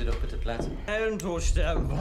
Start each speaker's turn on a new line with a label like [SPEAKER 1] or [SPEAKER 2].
[SPEAKER 1] Sie doch bitte Platz.
[SPEAKER 2] toch sterven.